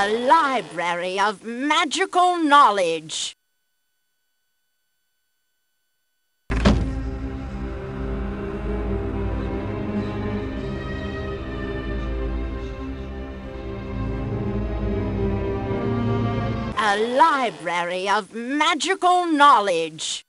A library of magical knowledge. A library of magical knowledge.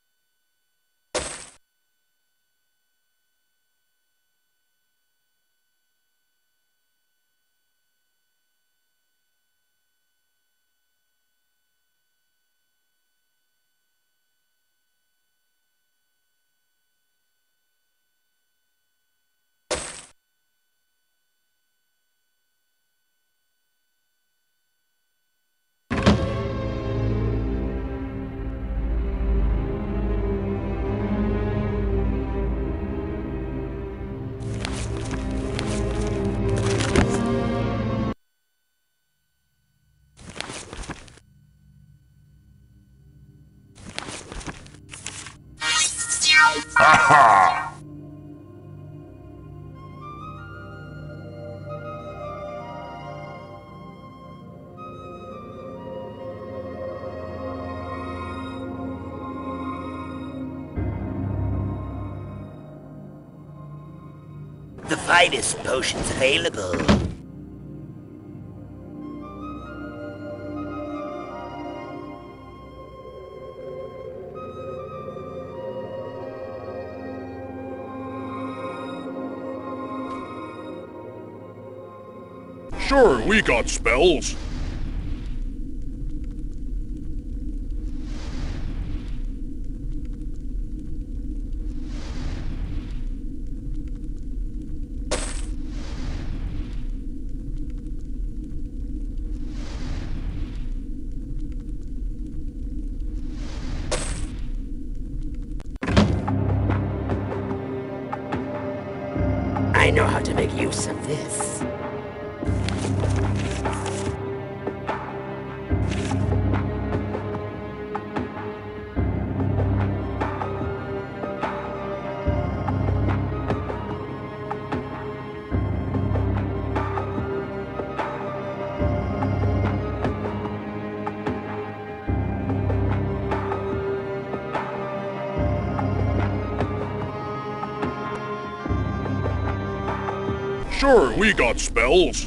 Finest potions available. Sure, we got spells. I know how to make use of this. Sure, we got spells.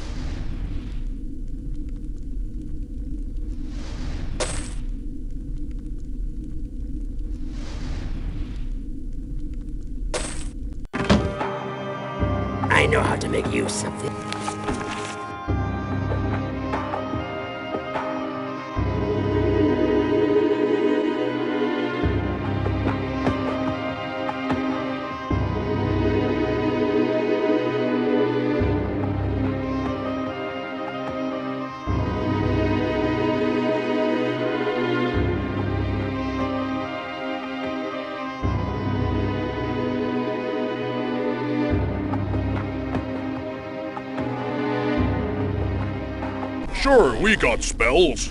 Sure, we got spells.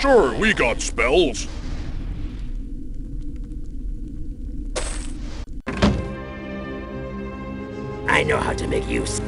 Sure, we got spells. I know how to make use.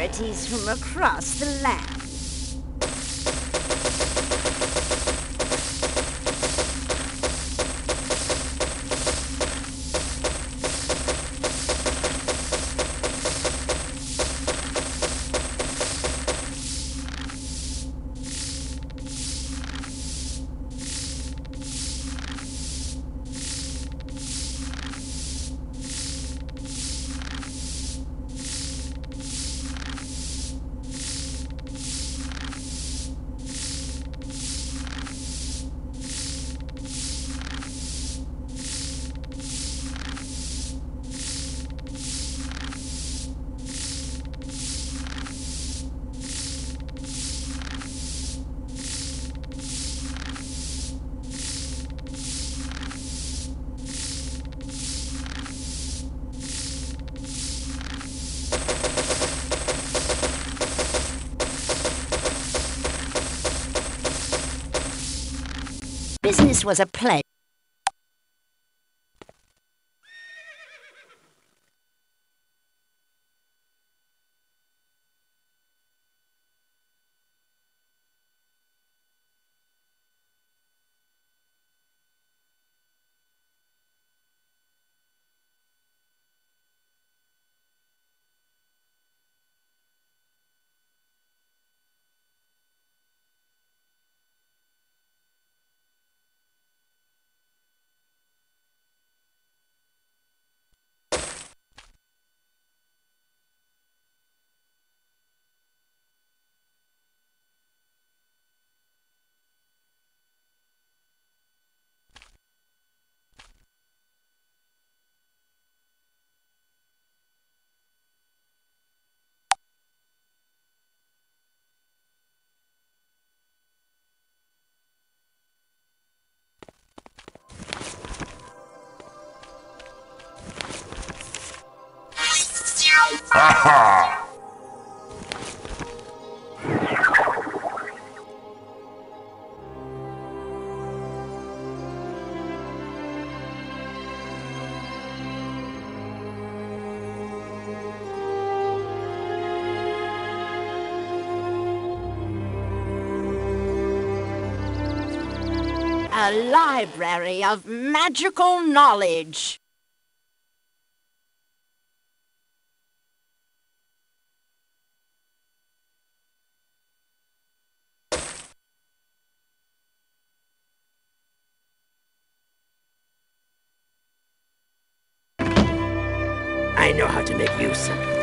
Rarities from across the land. Business was a pleasure. Aha! A library of magical knowledge. I know how to make use of it.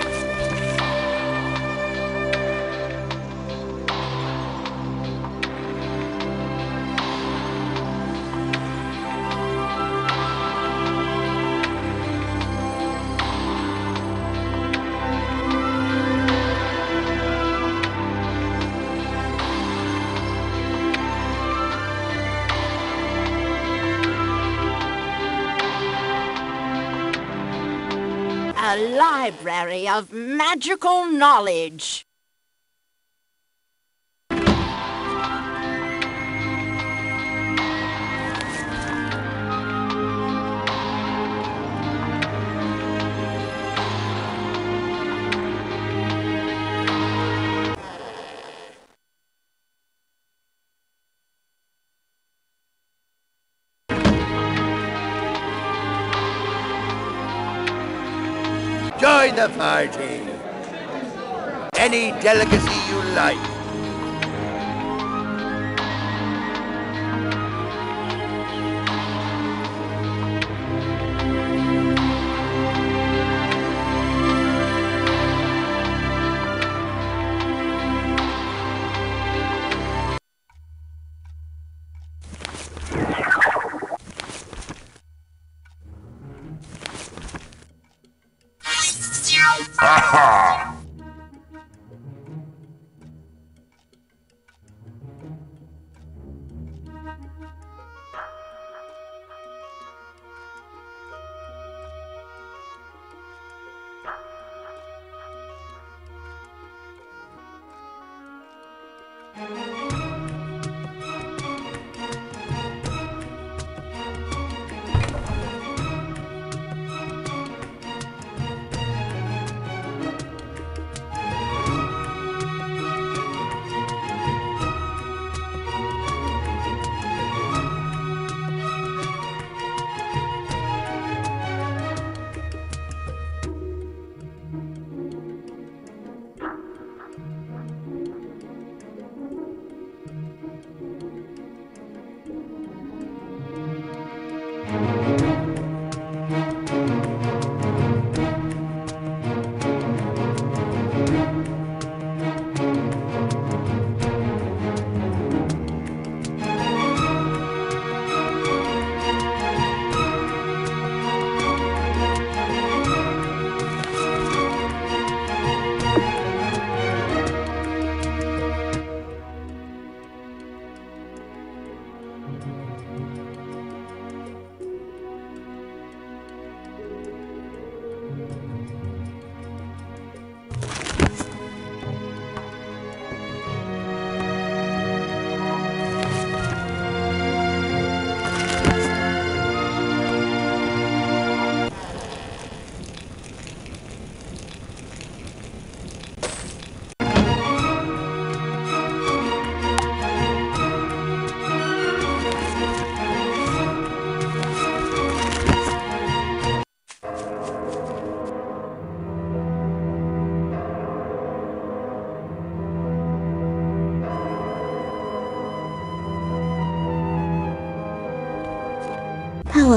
Library of magical knowledge. The party. Any delicacy you like.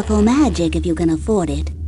Powerful magic if you can afford it.